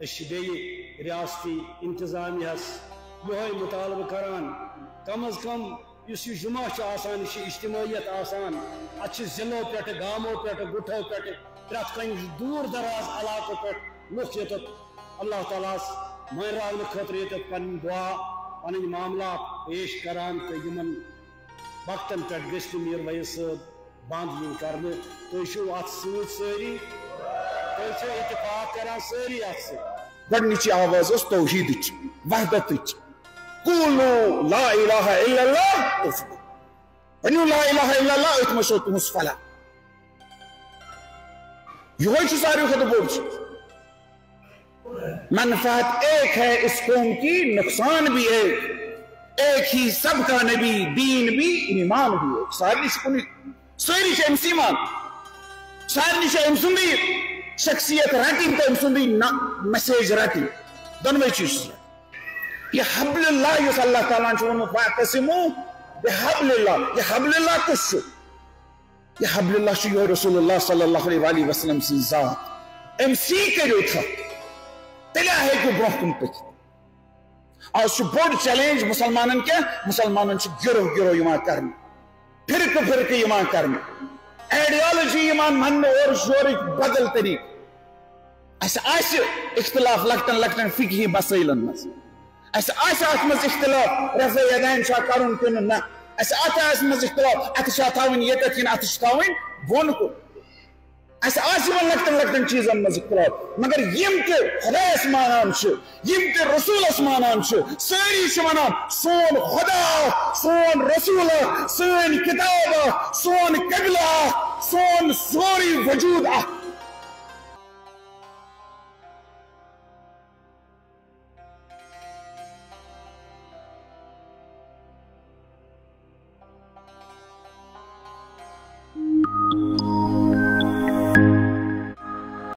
Be ریاستی انتظامیہ یہ مطالبہ کران، کم از کم اس یہ جمعہ آسان یہ اجتماعیت آسان ات ضلعوں پہ گاموں پہ گٹھوں پہ پریت کن دور دراز علاقوں پہ لوگ یت اللہ تعالیٰ مہرانے خاطر یت پن دعا، پن معاملات پیش کران تو یمن وقتن پہ گھس میر ویس بند ین کرنے۔ تھی ات سری گۄڈنِچی آواز ٲس توحیٖدٕچ وحدتٕچ قولوا لا اله الا الله تفلحوا ونیو لا اله الا الله أتھ منٛز چھو تُہنٛز فلاح یہوے چھُ ساروی کھۄتہٕ بوٚڑ چیٖز منفعت ایک ہے اس قوم کی نقصان بھی ایک ایک ہی سب کا نبی دین بھی ایمان بھی ایک سارے کن ساری سے امس ایمان سارے سے ام سندی شخصیت رٹن تو ام سندی میسیج رٹن دونوے چیز یہ حبل اللہ یس اللہ تعالیٰ چھو ونمت فاعتصمو بحبل اللہ یہ حبل اللہ کس یہ حبل اللہ یہ رسول اللہ صلی اللہ علیہ وسلم سی ذات۔ ام سی کرو تھا تیلے ہے کہ برہ کن پکت آج چھو بوڑ چیلنج مسلمانن کے مسلمانن چھو گروہ گروہ یمان کرنے۔ پھرک پھرک یمان کرنے۔ ایڈیالوجی یمان من اور شورک بدل طریق ایسا آئیس اختلاف لگتن لگتن فقہی مسائلن مز ایسا آئیس آت مز اختلاف رفع یدین شاہ کرن کن نا ایسا آت آئیس مز اختلاف ات شاہ تاوین یہ تکین ات شاہ تاوین بون کو ایسا آس یمن لگتن لگتن چیزن مز اختلاف مگر یم تہ خدا اس مانان چھ یم تہ رسول اس مانان چھ ساری چھ ونان سون خدا سون رسول سون کتاب سون قبلہ سون سوری وجود اخ